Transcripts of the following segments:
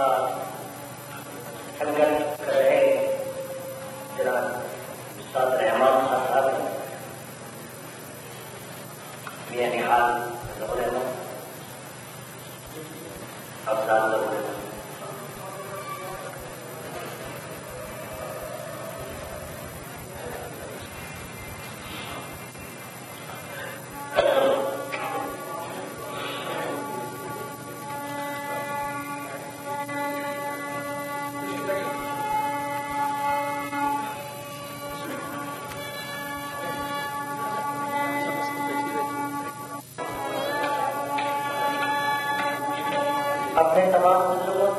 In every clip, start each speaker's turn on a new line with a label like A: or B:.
A: का खंडन कर रहे जनाब रहमान साहब मियाँ निहाल अफजाल われたまま。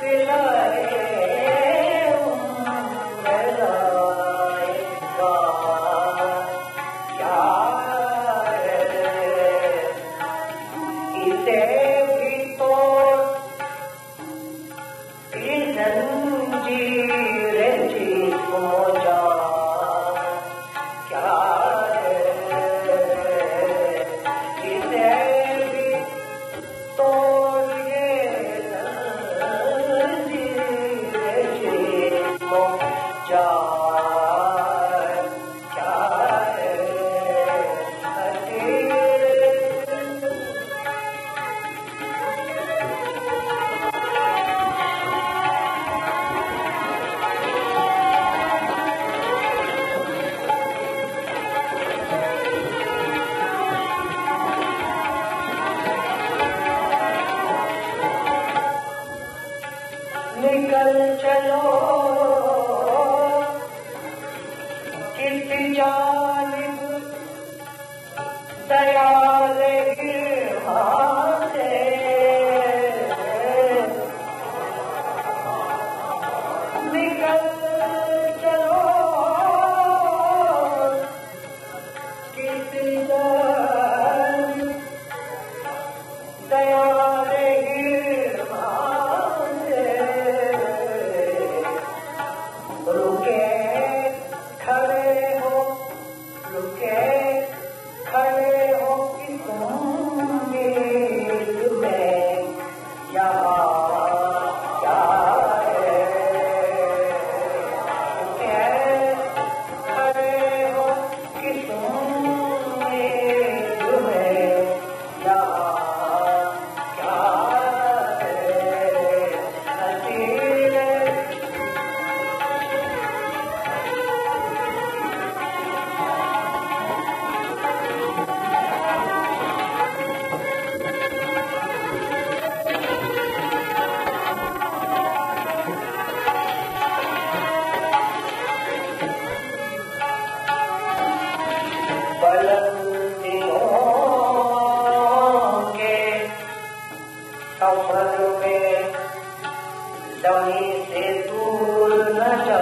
A: Lord. संभल में दमी से दूर न जा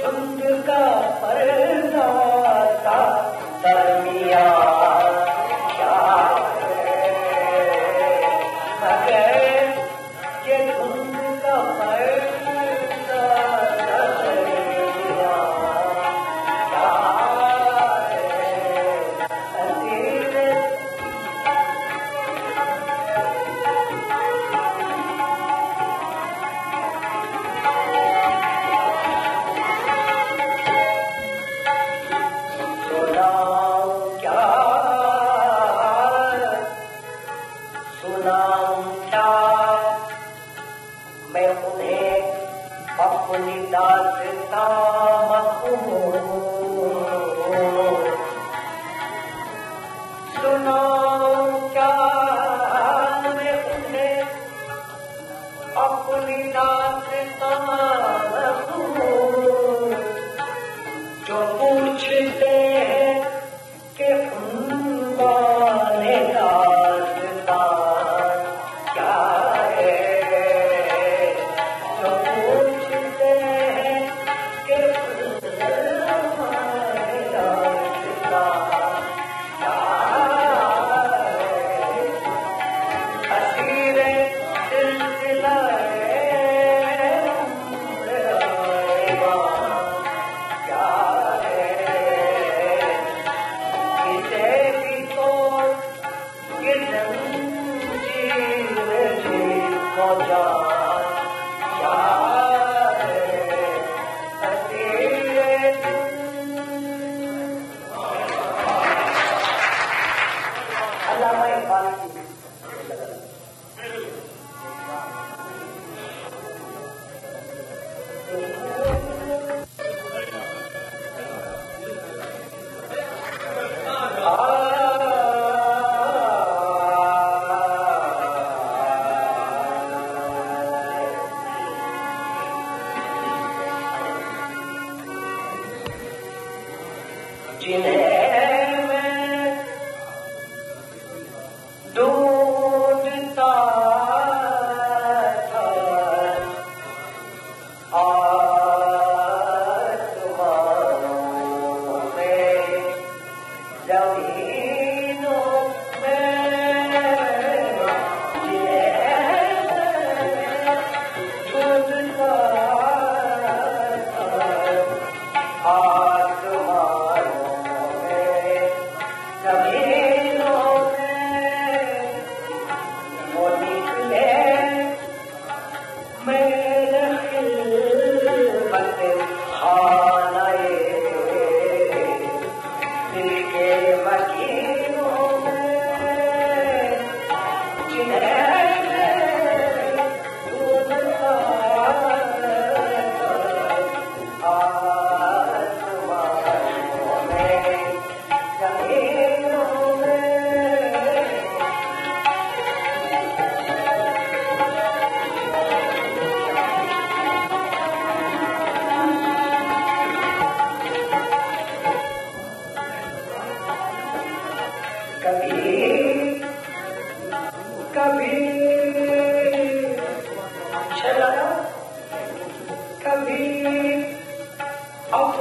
A: ये का पर्दा था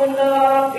A: enough